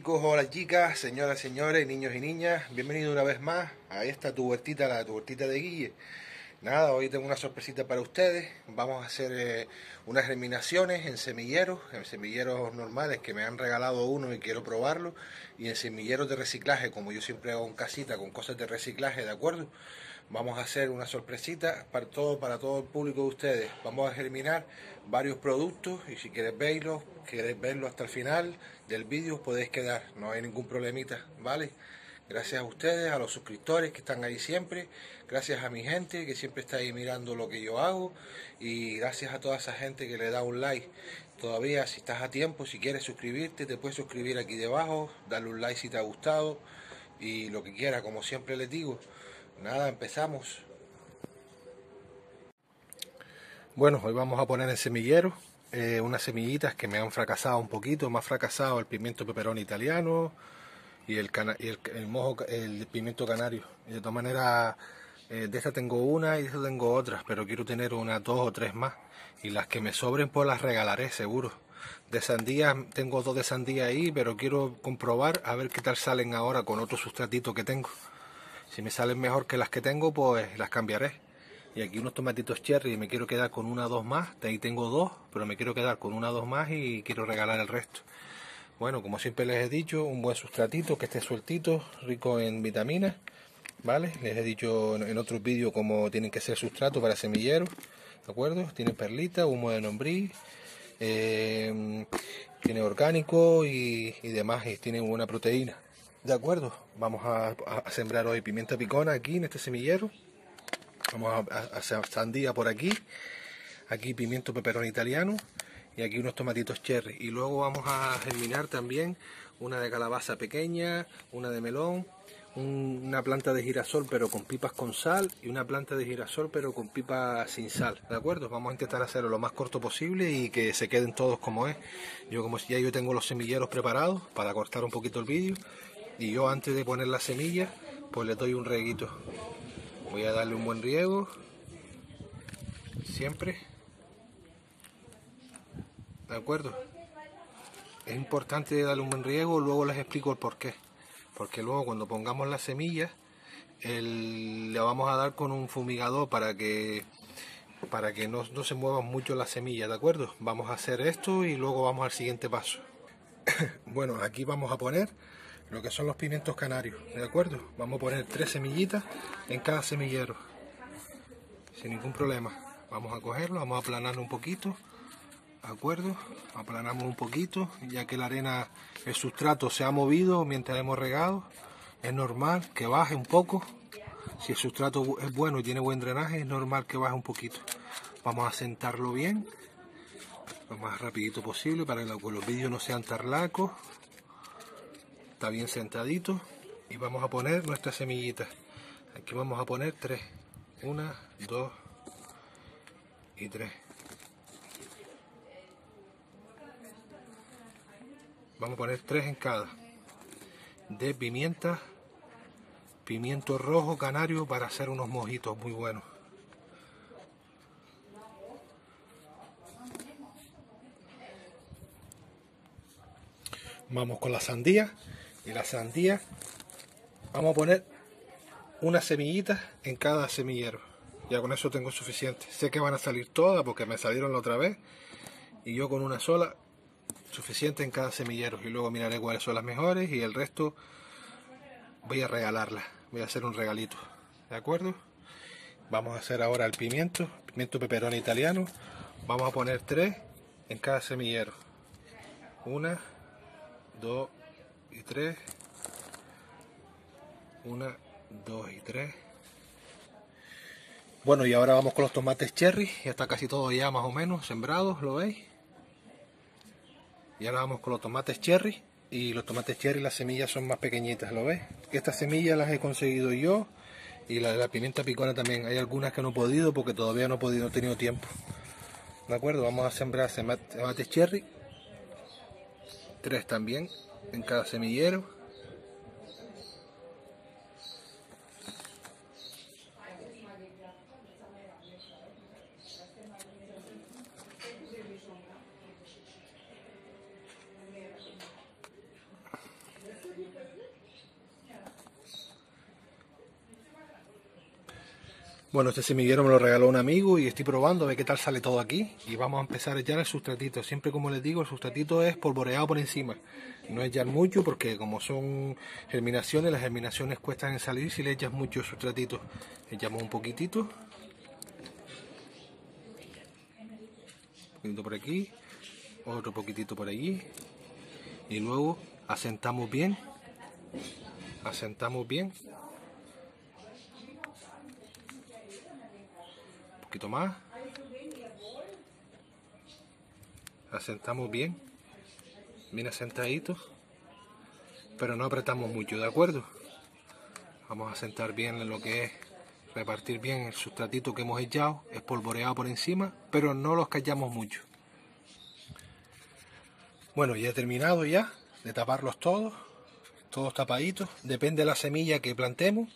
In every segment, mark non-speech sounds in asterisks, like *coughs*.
chicos, hola chicas, señoras, señores, niños y niñas, bienvenidos una vez más a esta tu huertita, la tu huertita de Guille. Nada, hoy tengo una sorpresita para ustedes, vamos a hacer eh, unas germinaciones en semilleros, en semilleros normales que me han regalado uno y quiero probarlo, y en semilleros de reciclaje, como yo siempre hago en casita con cosas de reciclaje, ¿de acuerdo? Vamos a hacer una sorpresita para todo, para todo el público de ustedes. Vamos a germinar varios productos y si quieres verlo, quieres verlo hasta el final del vídeo, podéis quedar, no hay ningún problemita, ¿vale? Gracias a ustedes, a los suscriptores que están ahí siempre, gracias a mi gente que siempre está ahí mirando lo que yo hago y gracias a toda esa gente que le da un like. Todavía si estás a tiempo, si quieres suscribirte, te puedes suscribir aquí debajo, darle un like si te ha gustado y lo que quiera, como siempre les digo. Nada, empezamos. Bueno, hoy vamos a poner en semillero eh, unas semillitas que me han fracasado un poquito, más fracasado el pimiento peperón italiano y el, el, mojo, el pimiento canario. de todas maneras, eh, de esta tengo una y de esta tengo otras, pero quiero tener unas dos o tres más. Y las que me sobren pues las regalaré seguro. De sandía, tengo dos de sandía ahí, pero quiero comprobar a ver qué tal salen ahora con otro sustratito que tengo. Si me salen mejor que las que tengo, pues las cambiaré. Y aquí unos tomatitos cherry, me quiero quedar con una o dos más. De ahí tengo dos, pero me quiero quedar con una o dos más y quiero regalar el resto. Bueno, como siempre les he dicho, un buen sustratito que esté sueltito, rico en vitaminas. ¿Vale? Les he dicho en otros vídeos cómo tienen que ser sustrato para semilleros. ¿De acuerdo? Tiene perlita, humo de nombril, eh, tiene orgánico y, y demás, y tiene buena proteína. De acuerdo, vamos a, sembrar hoy pimienta picona aquí en este semillero. Vamos a, hacer sandía por aquí. Aquí pimiento peperón italiano. Y aquí unos tomatitos cherry. Y luego vamos a germinar también una de calabaza pequeña, una de melón, una planta de girasol pero con pipas con sal y una planta de girasol pero con pipas sin sal, ¿de acuerdo? Vamos a intentar hacerlo lo más corto posible y que se queden todos como es. Yo como ya yo tengo los semilleros preparados para cortar un poquito el vídeo, y yo antes de poner la semilla pues le doy un reguito voy a darle un buen riego. Siempre. De acuerdo es importante darle un buen riego luego les explico el por qué. Porque luego cuando pongamos la semilla le vamos a dar con un fumigador para que para que no, no se muevan mucho las semillas de acuerdo vamos a hacer esto y luego vamos al siguiente paso. *coughs* Bueno aquí vamos a poner lo que son los pimientos canarios, ¿de acuerdo? Vamos a poner tres semillitas en cada semillero, sin ningún problema. Vamos a cogerlo, vamos a aplanarlo un poquito, ¿de acuerdo? Aplanamos un poquito, ya que la arena, el sustrato se ha movido mientras hemos regado, es normal que baje un poco. Si el sustrato es bueno y tiene buen drenaje, es normal que baje un poquito. Vamos a sentarlo bien, lo más rapidito posible para que los vídeos no sean tarlacos está bien sentadito y vamos a poner nuestras semillitas aquí vamos a poner tres. Una dos y tres. Vamos a poner tres en cada. De pimienta pimiento rojo canario para hacer unos mojitos muy buenos. Vamos con la sandía y la sandía vamos a poner una semillita en cada semillero. Ya con eso tengo suficiente. Sé que van a salir todas porque me salieron la otra vez y yo con una sola suficiente en cada semillero. Y luego miraré cuáles son las mejores y el resto voy a regalarlas. Voy a hacer un regalito. De acuerdo vamos a hacer ahora el pimiento pimiento peperón italiano. Vamos a poner tres en cada semillero. Una dos y 3 1 2 y 3 bueno y ahora vamos con los tomates cherry. Ya está casi todo ya más o menos sembrados lo veis y ahora vamos con los tomates cherry. Y los tomates cherry las semillas son más pequeñitas lo veis estas semillas las he conseguido yo. Y la de la pimienta picona también. Hay algunas que no he podido porque todavía no he podido no he tenido tiempo. De acuerdo vamos a sembrar tomates cherry. Tres también en cada semillero. Bueno, este semillero me lo regaló un amigo y estoy probando a ver qué tal sale todo aquí. Y vamos a empezar a echar el sustratito. Siempre como les digo, el sustratito es polvoreado por encima. No echar mucho porque como son germinaciones, las germinaciones cuestan en salir si le echas mucho sustratito. Echamos un poquitito. Un poquito por aquí. Otro poquitito por allí. Y luego asentamos bien. Asentamos bien poquito más. Asentamos bien, bien asentaditos, pero no apretamos mucho, ¿de acuerdo? Vamos a sentar bien en lo que es repartir bien el sustratito que hemos echado, espolvoreado por encima, pero no los callamos mucho. Bueno, ya he terminado ya de taparlos todos, todos tapaditos, depende de la semilla que plantemos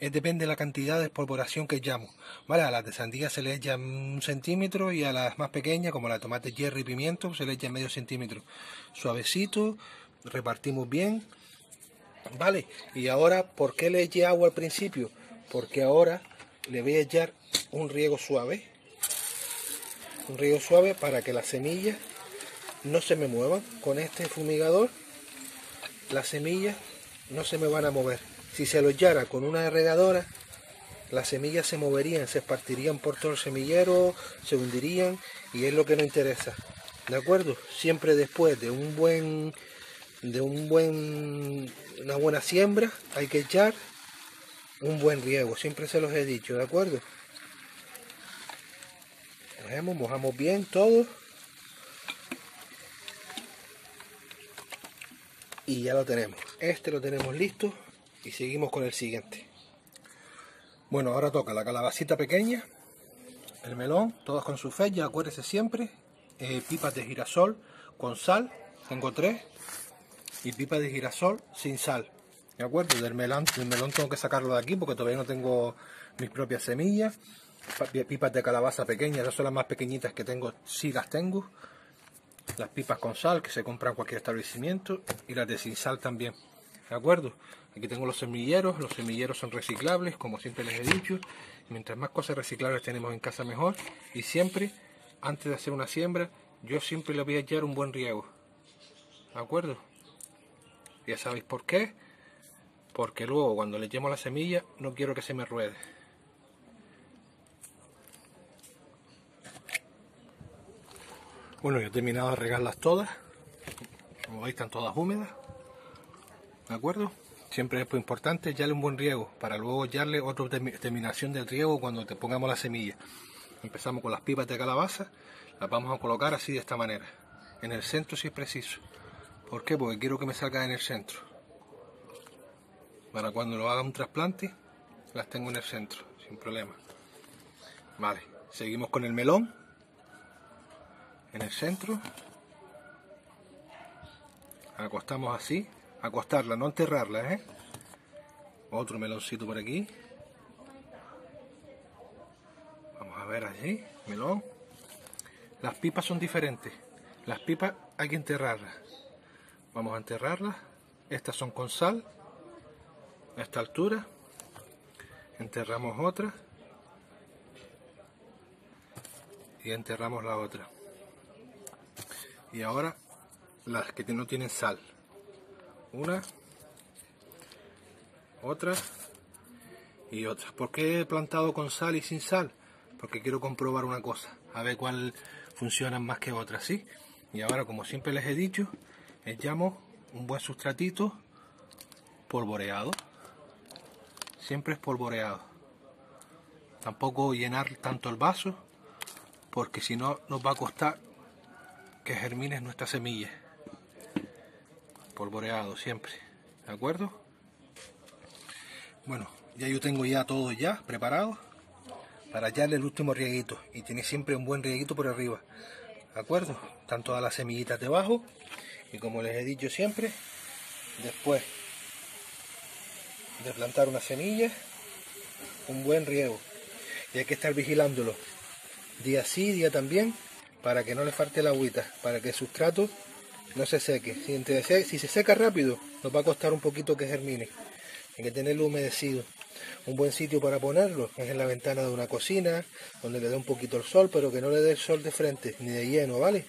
depende de la cantidad de espolvoración que echamos. ¿Vale? A las de sandía se le echa un centímetro y a las más pequeñas, como la tomate, cherry y pimiento, se le echa medio centímetro. Suavecito, repartimos bien. ¿Vale? Y ahora, ¿por qué le eché agua al principio? Porque ahora le voy a echar un riego suave. Un riego suave para que las semillas no se me muevan. Con este fumigador, las semillas no se me van a mover. Si se lo echara con una regadora, las semillas se moverían, se espartirían por todo el semillero, se hundirían y es lo que nos interesa. ¿De acuerdo? Siempre después de un buen de un buen una buena siembra hay que echar un buen riego, siempre se los he dicho, ¿de acuerdo? Cogemos, mojamos bien todo. Y ya lo tenemos. Este lo tenemos listo y seguimos con el siguiente. Bueno, ahora toca la calabacita pequeña, el melón, todas con su fecha, acuérdese siempre, eh, pipas de girasol con sal, tengo tres, y pipas de girasol sin sal. ¿De acuerdo? Del melón, del melón tengo que sacarlo de aquí porque todavía no tengo mis propias semillas. Pipas de calabaza pequeñas, esas son las más pequeñitas que tengo, sí las tengo. Las pipas con sal que se compran en cualquier establecimiento y las de sin sal también. ¿De acuerdo? Aquí tengo los semilleros, los semilleros son reciclables, como siempre les he dicho. Mientras más cosas reciclables tenemos en casa mejor. Y siempre, antes de hacer una siembra, yo siempre le voy a echar un buen riego. ¿De acuerdo? Ya sabéis por qué. Porque luego cuando le echemos la semilla no quiero que se me ruede. Bueno, yo he terminado de regarlas todas. Como veis están todas húmedas. ¿De acuerdo? Siempre es muy importante echarle un buen riego para luego echarle otra terminación del riego cuando te pongamos la semilla. Empezamos con las pipas de calabaza, las vamos a colocar así de esta manera. En el centro si es preciso. ¿Por qué? Porque quiero que me salga en el centro. Para cuando lo haga un trasplante, las tengo en el centro, sin problema. Vale, seguimos con el melón. En el centro. Acostamos así acostarla, no enterrarla, ¿eh? Otro meloncito por aquí. Vamos a ver allí, melón. Las pipas son diferentes. Las pipas hay que enterrarlas. Vamos a enterrarlas. Estas son con sal. A esta altura. Enterramos otra. Y enterramos la otra. Y ahora las que no tienen sal una, otra y otra. ¿Por qué he plantado con sal y sin sal? Porque quiero comprobar una cosa, a ver cuál funciona más que otra, ¿sí? Y ahora, como siempre les he dicho, echamos un buen sustratito polvoreado. Siempre es polvoreado. Tampoco llenar tanto el vaso, porque si no nos va a costar que germine nuestra semilla polvoreado siempre, ¿de acuerdo? Bueno, ya yo tengo ya todo ya preparado para echarle el último rieguito y tiene siempre un buen rieguito por arriba, ¿de acuerdo? Están todas las semillitas debajo y como les he dicho siempre, después de plantar una semilla, un buen riego y hay que estar vigilándolo día sí, día también para que no le falte la agüita, para que el sustrato no se seque. Si, se seca rápido, nos va a costar un poquito que germine. Hay que tenerlo humedecido. Un buen sitio para ponerlo es en la ventana de una cocina, donde le dé un poquito el sol, pero que no le dé el sol de frente, ni de lleno, ¿vale?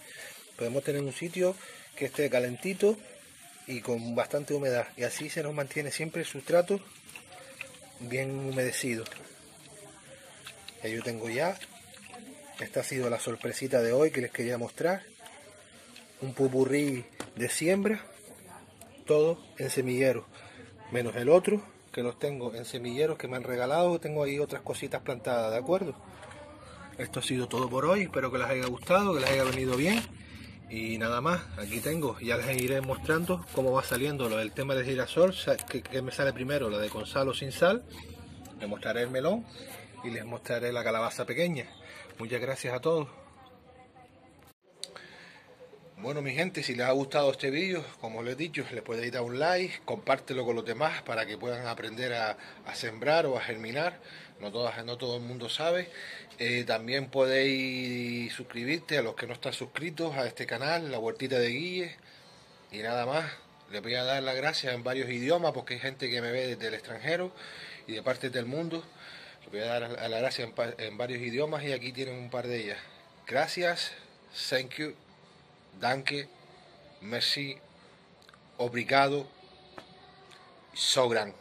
Podemos tener un sitio que esté calentito y con bastante humedad, y así se nos mantiene siempre el sustrato bien humedecido. Ya yo tengo ya, esta ha sido la sorpresita de hoy que les quería mostrar. Un pupurrí de siembra, todo en semillero, menos el otro que los tengo en semilleros que me han regalado, tengo ahí otras cositas plantadas, ¿de acuerdo? Esto ha sido todo por hoy, espero que les haya gustado, que les haya venido bien. Y nada más, aquí tengo, ya les iré mostrando cómo va saliendo lo del tema de girasol, que, me sale primero, lo de con sal o sin sal. Les mostraré el melón y les mostraré la calabaza pequeña. Muchas gracias a todos. Bueno mi gente, si les ha gustado este vídeo, como les he dicho, le podéis dar un like, compártelo con los demás para que puedan aprender a, sembrar o a germinar. No, todas, no todo el mundo sabe. Eh, también podéis suscribirte a los que no están suscritos a este canal, La Huertita de Guille. Y nada más, les voy a dar las gracias en varios idiomas porque hay gente que me ve desde el extranjero y de partes del mundo. Les voy a dar las gracias en, en varios idiomas y aquí tienen un par de ellas. Gracias, thank you. Danke, merci, obrigado, sogran.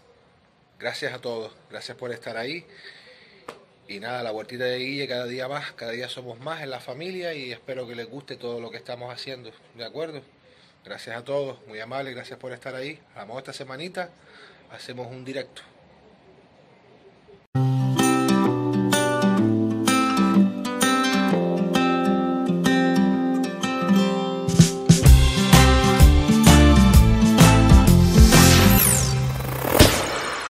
Gracias a todos, gracias por estar ahí. Y nada, la huertita de Guille cada día más, cada día somos más en la familia y espero que les guste todo lo que estamos haciendo, ¿de acuerdo? Gracias a todos, muy amables, gracias por estar ahí. Vamos esta semanita, hacemos un directo.